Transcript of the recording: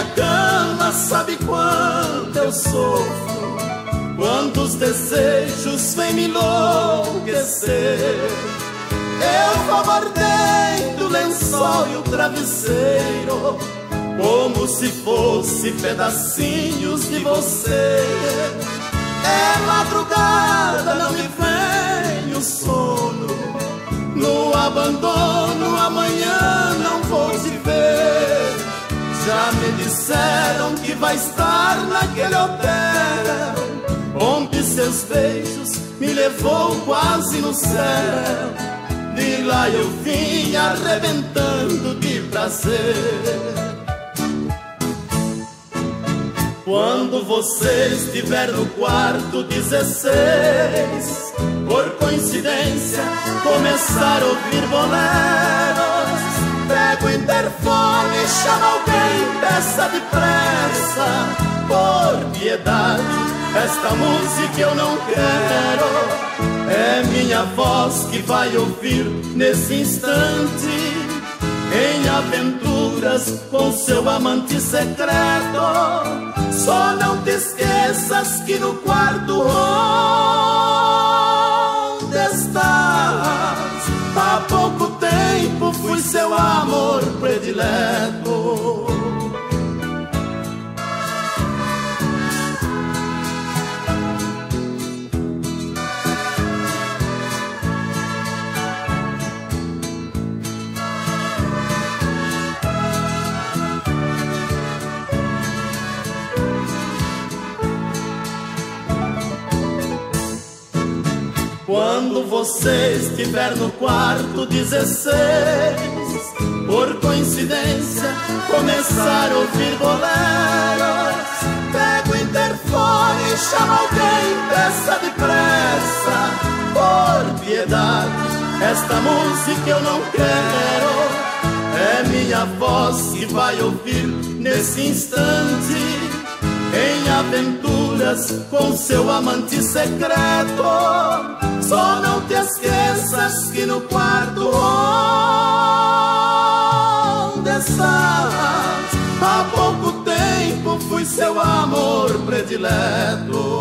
minha cama sabe quanto eu sofro, quantos desejos vêm me enlouquecer. Eu vou mordendo o lençol e o travesseiro, como se fosse pedacinhos de você. É madrugada, não me vem o sono. No abandono, Já me disseram que vai estar naquele hotel, onde seus beijos me levou quase no céu. De lá eu vim arrebentando de prazer. Quando você estiver no quarto 16, por coincidência, começar a ouvir boleros, pega o interfone, chama alguém, peça depressa, por piedade, esta música eu não quero. É minha voz que vai ouvir nesse instante em aventuras com seu amante secreto. Só não te esqueças que no quarto onde estás, há pouco tempo fui seu amor predileto. Quando você estiver no quarto 16, por coincidência, começar a ouvir boleros, pega o interfone, chama alguém, peça depressa, por piedade, esta música eu não quero. É minha voz que vai ouvir nesse instante. Em com seu amante secreto. Só não te esqueças que no quarto onde estás, há pouco tempo fui seu amor predileto.